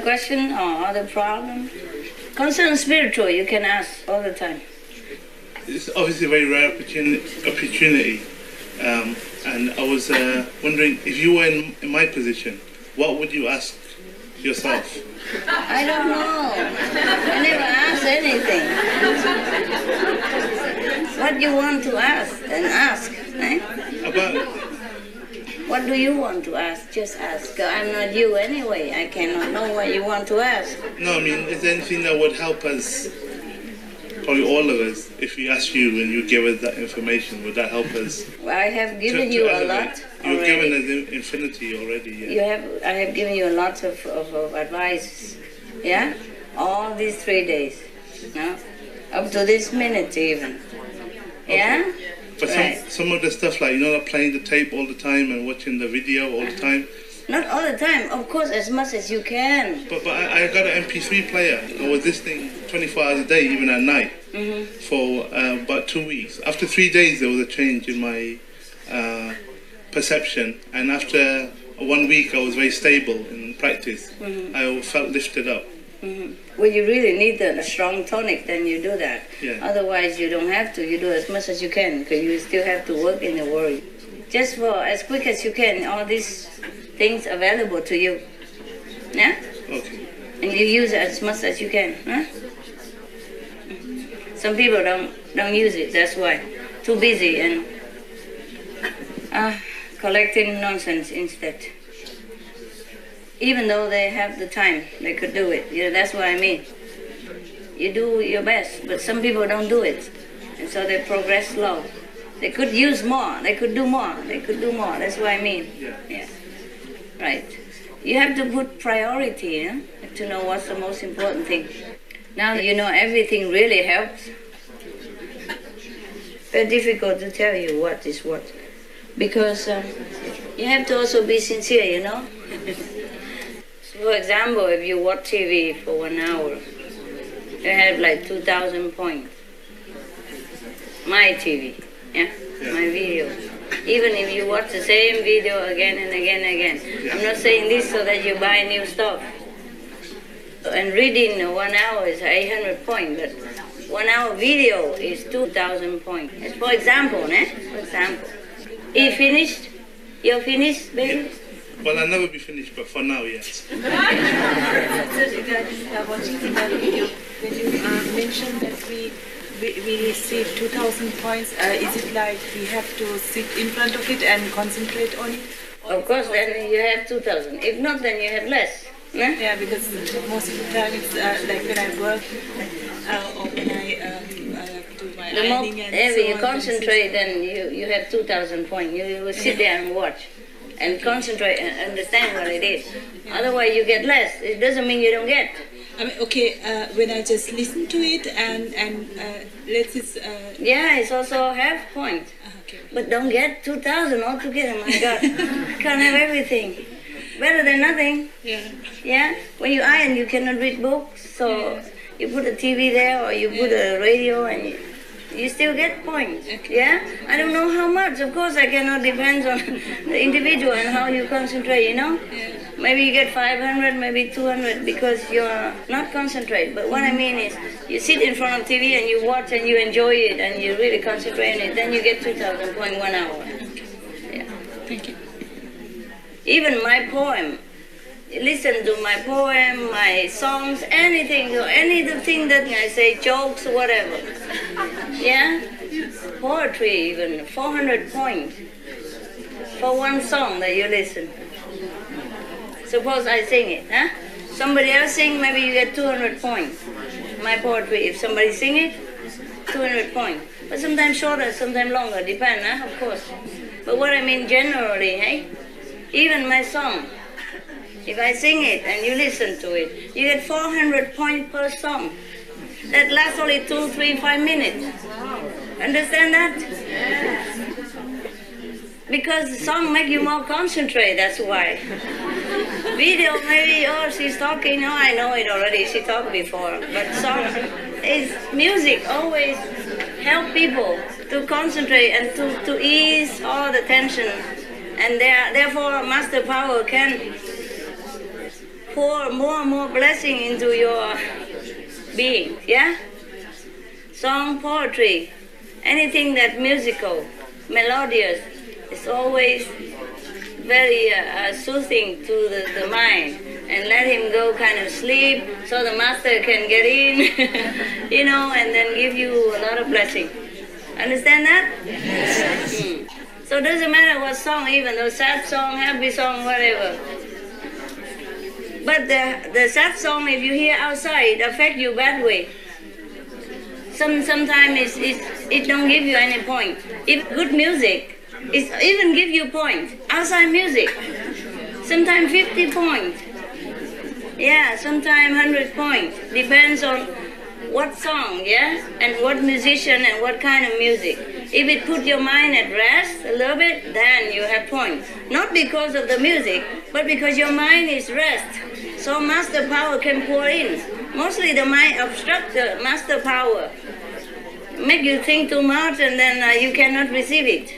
Other question or other problem? Concern spiritual, you can ask all the time. It's obviously a very rare opportunity, opportunity. Um, and I was uh, wondering if you were in, in my position, what would you ask yourself? I don't know. I never ask anything. What do you want to ask, then ask. Eh? About What do you want to ask? Just ask. I'm not you anyway. I cannot know what you want to ask. no, I mean, is there anything that would help us, probably all of us, if we ask you and you give us that information? Would that help us? Well, I have given to you a lot You've given us in- infinity already. Yeah. You have. I have given you a lot of, of, of advice. Yeah, all these three days. No, up to this minute even. Yeah. But some, Right. some of the stuff like you know, playing the tape all the time and watching the video all the time. Not all the time, of course, as much as you can. But but I, I got an MP3 player. I was listening 24 hours a day, even at night, hmm for uh, about two weeks. After three days, there was a change in my uh, perception, and after one week, I was very stable in practice. hmm I felt lifted up. Hmm When you really need a, a strong tonic, then you do that. Yeah. Otherwise, you don't have to. You do as much as you can because you still have to work in the world. Just for as quick as you can, all these things available to you. Yeah? Okay. And you use it as much as you can. Huh? Some people don't don't use it. That's why. Too busy and uh, collecting nonsense instead. Even though they have the time, they could do it. You know, that's what I mean. You do your best, but some people don't do it, and so they progress slow. They could use more. They could do more. They could do more. That's what I mean. Yeah. Right. You have to put priority to know what's the most important thing. Now that you know everything really helps. Very difficult to tell you what is what, because um, you have to also be sincere. You know. For example, if you watch TV for one hour, you have like two thousand points. My TV, yeah, Yeah. my video. Even if you watch the same video again and again and again, I'm not saying this so that you buy new stuff. And reading one hour is 800 points, but one hour video is 2,000 points. For example, né? For example, You finished. You're finished, baby. Well, I'll never be finished, but for now, yes. Sir, regarding uh, watching the video, when you uh, mentioned that we, we, we receive 2000 points, uh, is it like we have to sit in front of it and concentrate on it? Of course, then you have 2,000. If not, then you have less. né? Yeah, because most of the time it's uh, like when I work uh, or when I um, uh, do my The more ironing and so you on, concentrate, then you, you have 2,000 points. You, you will sit there and watch and concentrate and understand what it is. Otherwise, you get less. It doesn't mean you don't get. I mean, okay, uh, when I just listen to it and and uh, let's just uh, Yeah, it's also half point. okay. But don't get 2,000 altogether, my God. Can't have everything. Better than nothing. Yeah. Yeah? When you iron, you cannot read books, so you put a TV there or you put a radio and you, you still get points. Yeah? I don't know how much. Of course, I cannot depend on the individual and how you concentrate, you know? Maybe you get 500, maybe 200 because you're not concentrate. But what I mean is, you sit in front of TV and you watch and you enjoy it and you really concentrate on it, then you get 2,000 point one hour. Yeah. Thank you. Even my poem, listen to my poem, my songs, anything, or anything that I say, jokes, whatever. Yeah? Poetry, even 400 points for one song that you listen. Suppose I sing it, huh? Somebody else sing, maybe you get 200 points. My poetry, if somebody sing it, 200 points. But sometimes shorter, sometimes longer, depend, huh? Of course. But what I mean generally, hey? Even my song, if I sing it and you listen to it, you get 400 points per song. That lasts only two, three, five minutes. Understand that? Because the song make you more concentrate, that's why. Video maybe, oh, she's talking, oh, I know it already, she talked before. But song is music always help people to concentrate and to, to ease all the tension. And there, therefore, master power can pour more and more blessing into your being. Yeah? Song, poetry, anything that musical, melodious, is always very uh, uh, soothing to the, the mind and let him go kind of sleep so the master can get in, you know, and then give you a lot of blessing. Understand that? Yes. Mm. So it doesn't matter what song, even though sad song, happy song, whatever. But the, the sad song, if you hear outside, it affect you bad way. Some sometimes it's, it's, it don't give you any point. If good music, it even give you point. Outside music, sometimes 50 point. Yeah, sometimes 100 point. Depends on what song, yeah, and what musician and what kind of music. If it put your mind at rest a little bit, then you have points. Not because of the music, but because your mind is rest. So master power can pour in. Mostly the mind obstructs the master power. Make you think too much and then uh, you cannot receive it.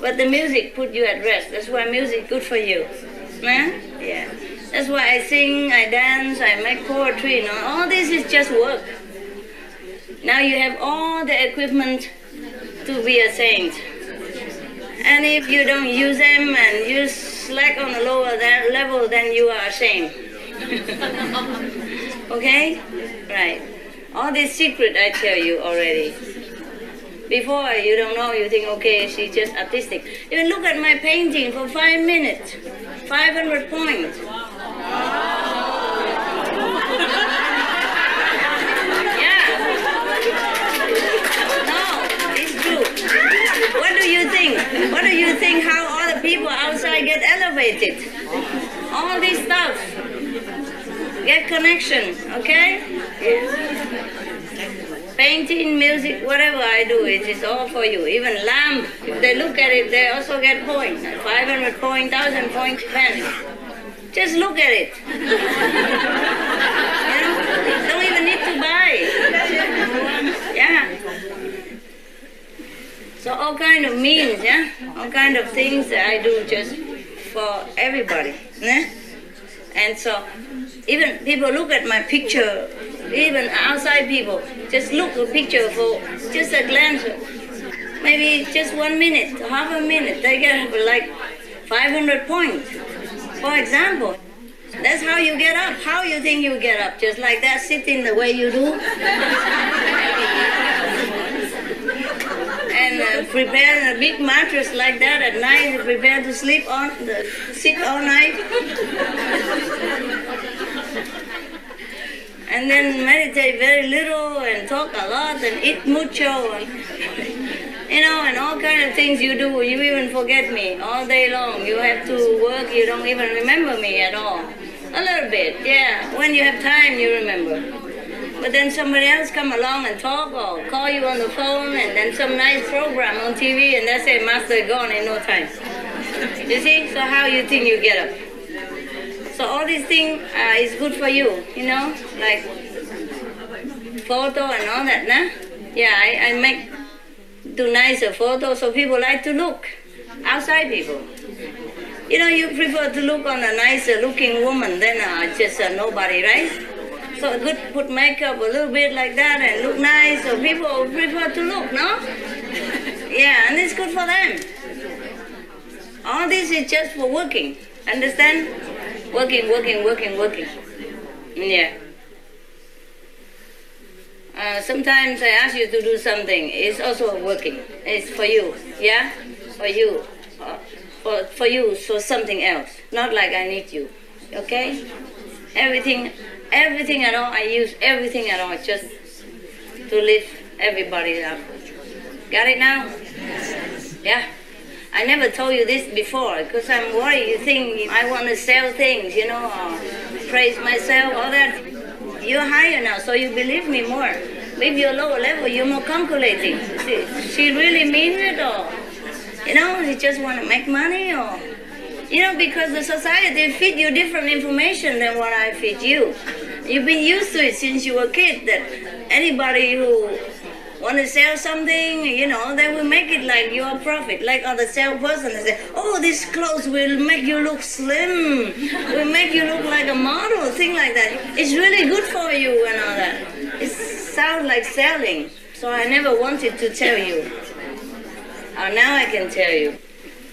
But the music put you at rest. That's why music good for you. Man? Yeah. That's why I sing, I dance, I make poetry, you know. All this is just work. Now you have all the equipment to be a saint. And if you don't use them and you slack on the lower level, then you are ashamed. okay? Right. All this secret I tell you already. Before you don't know, you think, okay, she's just artistic. Even look at my painting for five minutes, 500 points. Yeah. No, it's true. What do you think? What do you think how all the people outside get elevated? All this stuff. Get connection, okay? Painting, music, whatever I do, it is all for you. Even lamp, if they look at it, they also get points. 500 points, 1000 points, depends. Just look at it. you know? Don't even need to buy. Yeah. So all kind of means, yeah, all kind of things that I do just for everybody, yeah? And so even people look at my picture, even outside people, just look at picture for just a glance, maybe just one minute, half a minute, they get like 500 points. For example, that's how you get up. How you think you get up? Just like that, sitting the way you do? and uh, prepare a big mattress like that at night, prepare to sleep on, the, sit all night. And then meditate very little and talk a lot and eat mucho and you know and all kind of things you do. You even forget me all day long. You have to work. You don't even remember me at all. A little bit yeah. When you have time you remember. But then somebody else come along and talk or call you on the phone and then some nice program on TV and that's it, master gone in no time. You see? So how you think you get up? So all these things uh, is good for you, you know, like photo and all that, nah? Yeah, I, I make do nicer photos so people like to look, outside people. You know, you prefer to look on a nicer looking woman than uh, just a nobody, right? So good put makeup a little bit like that and look nice, so people prefer to look, no? Yeah, and it's good for them. All this is just for working, understand? Working, working, working, working. Yeah. Uh, sometimes I ask you to do something, it's also working. It's for you, yeah? For you. Uh, for, for you, for something else. Not like I need you, okay? Everything everything at all. I use everything at all just to lift everybody up. Got it now? Yeah. I never told you this before because I'm worried. You think I want to sell things, you know, or praise myself, all that. You're higher now, so you believe me more. Maybe you're lower level, you're more calculating. See, she really means it, or you know, you just want to make money, or you know, because the society feed you different information than what I feed you. You've been used to it since you were a kid that anybody who want to sell something, you know, then we make it like your profit, like other salesperson. They say, oh, this clothes will make you look slim, will make you look like a model, thing like that. It's really good for you and all that. It sounds like selling. So I never wanted to tell you. Uh, now I can tell you.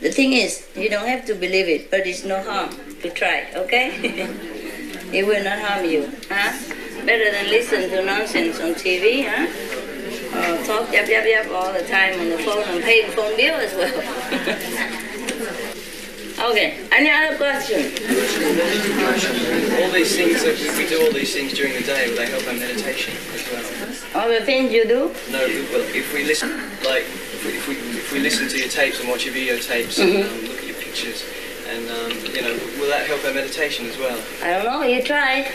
The thing is, you don't have to believe it, but it's no harm to try, okay? it will not harm you, huh? Better than listen to nonsense on TV, huh? Or talk yap yap yap all the time on the phone and pay the phone bill as well. okay, any other question? All these things that we, we do all these things during the day, will they help our meditation as well? All the things you do? No, well, if we listen, like if we, if we, if we listen to your tapes and watch your videotapes and um, look at your pictures, and um, you know, will that help our meditation as well? I don't know, you tried.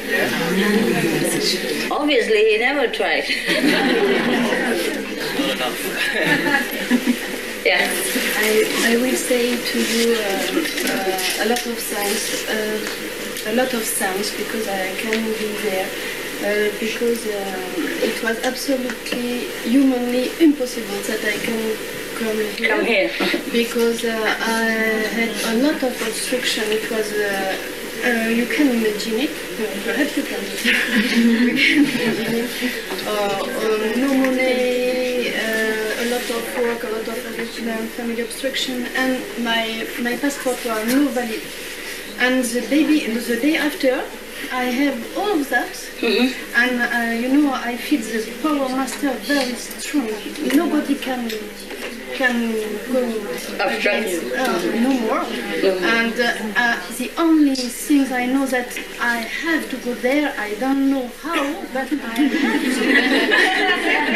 Obviously, he never tried. Not yeah. I, I will say to you uh, uh, a lot of sounds, uh, a lot of sounds because I can be there. Uh, because uh, it was absolutely humanly impossible that I can come here. Come here. Because uh, I had a lot of obstruction. It was, uh, uh, you can imagine it. Perhaps you can. you can imagine it. Uh, um, no money, uh, a lot of work, a lot of family obstruction, and my my passport was no valid. And the baby, the day after, I have all of that, and uh, you know I feel the power master very strong. Nobody can can go against uh, no more. And uh, uh, the only things I know that I have to go there. I don't know how, but I have to.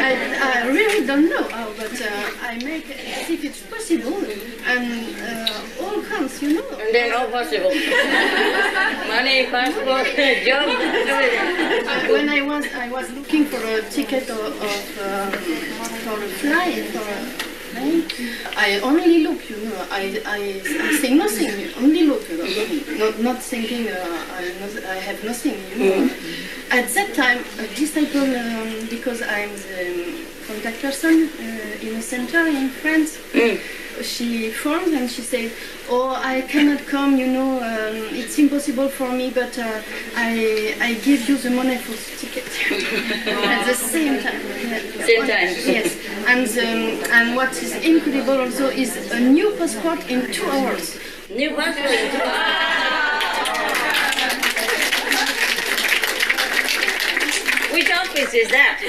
I, I really don't but uh, I make as if it's possible, and uh, all comes, you know. And then all possible. Money, passport, job, everything. Uh, when I was I was looking for a ticket of, of um, for a flight for a plane, I only look, you know. I I, I think nothing. Only look, you know. Not not thinking. Uh, I not, I have nothing, you know. At that time, a disciple, um, because I'm the contact person uh, in a center in France. She phoned and she said, "Oh, I cannot come. You know, um, it's impossible for me. But uh, I I give you the money for the ticket at the same time. Same time. Yes. And um, and what is incredible also is a new passport in two hours. New passport. Which office is that?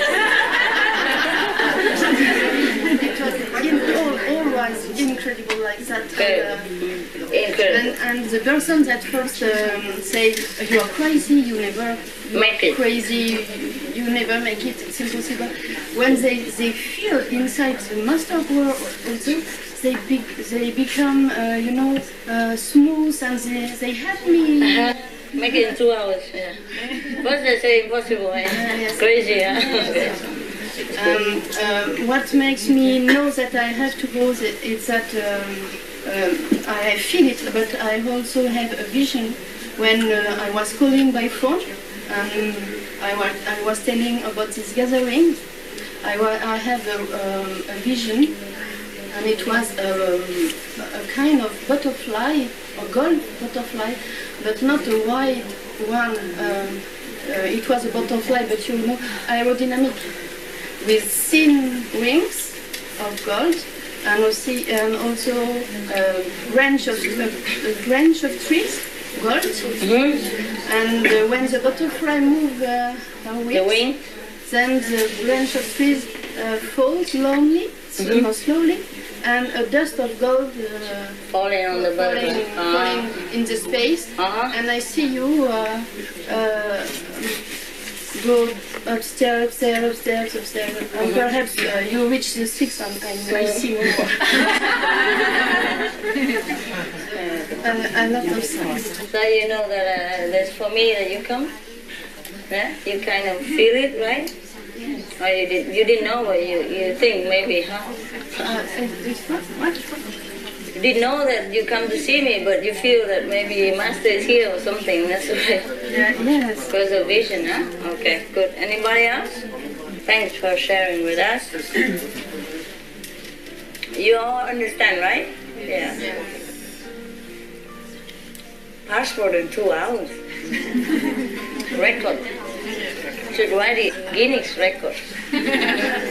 It was in, all, all was incredible like that. Uh, Incredible. and, and the person that first um, say you are crazy, you never Make it. crazy, you never make it, it's impossible. When they, they feel inside the master world also, they be, they become uh, you know uh, smooth and they, they help me. Uh-huh. Make it in two hours. Yeah. First they say impossible. Eh? yes. Crazy, huh? Um, uh, what makes me know that I have to go is that um, um, I feel it, but I also have a vision when uh, I was calling by phone. Um, I, was, I was telling about this gathering. I, wa- I have a, um, a vision, and it was um, a kind of butterfly, a gold butterfly, but not a white one. Um, uh, it was a butterfly, but you know, aerodynamic with thin wings of gold and also, and also a branch of a, a branch of trees gold and uh, when the butterfly move uh, her wings, The wing. then the branch of trees uh, falls slowly more slowly and a dust of gold uh, Falling on the falling, Uh, falling in the space Uh-huh. and I see you uh, uh, go upstairs, upstairs, upstairs, upstairs, and perhaps uh, you reach the sixth and, and I see more. and a lot of sounds. so you know that uh, that's for me that you come. Yeah? You kind of feel it, right? Or you did you didn't know, but you you think maybe, huh? uh, did know that you come to see me, but you feel that maybe Master is here or something. That's right. Yes. Because of vision, huh? Okay, good. Anybody else? Thanks for sharing with us. you all understand, right? Yes. Yeah. Yes. Pass more than two hours. record. Should write it Guinness record.